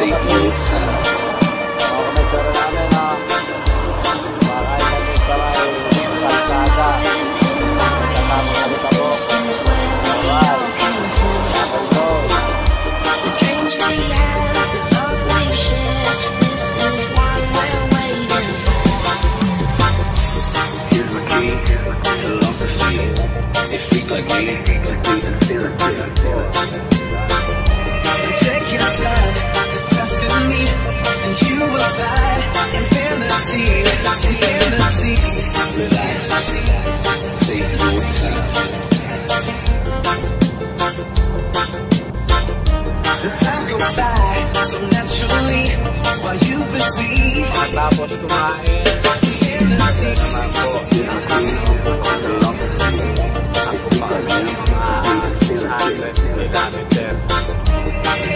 Take your time. Take your time to trust in me, and you will find infinity, infinity. Relax, take your time. The time goes by so naturally while you infinity. naman po, ako pa kami ng mga 100 kilometer.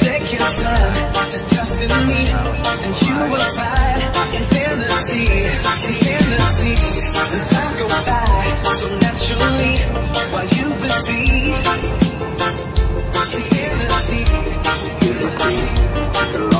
Take your time to trust in me, and you will find infinity, infinity. The time goes by so naturally while you receive infinity. Take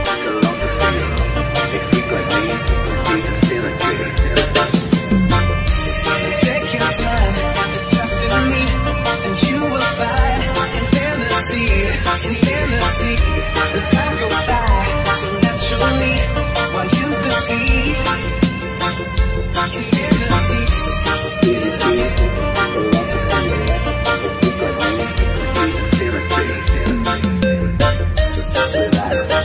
the time goes by so naturally while you. Thank you.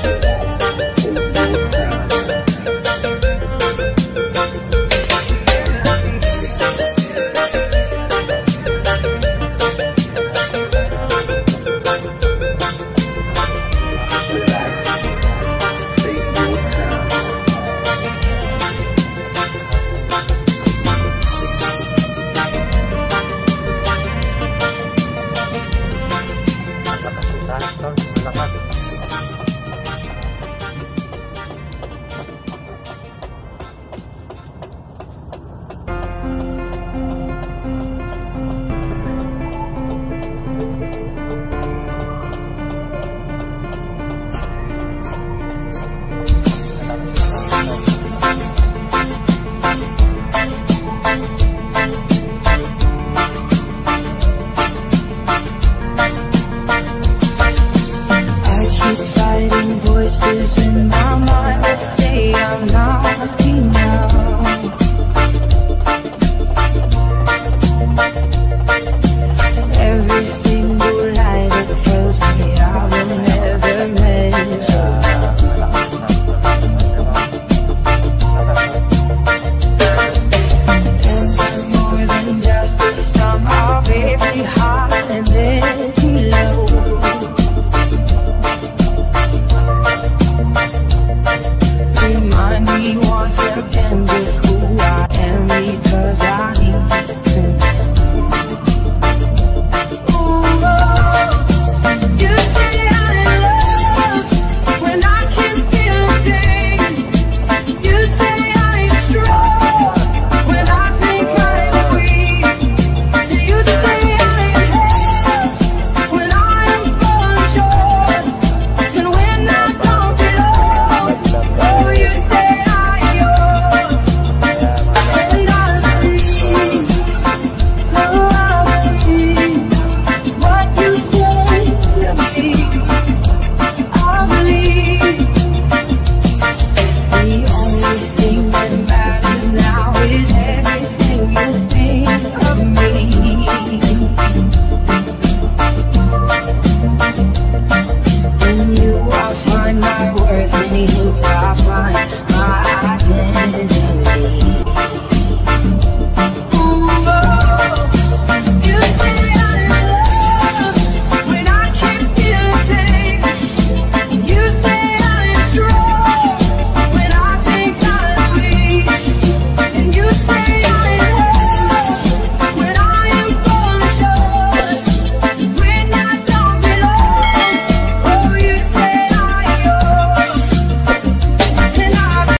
Armstrong en la.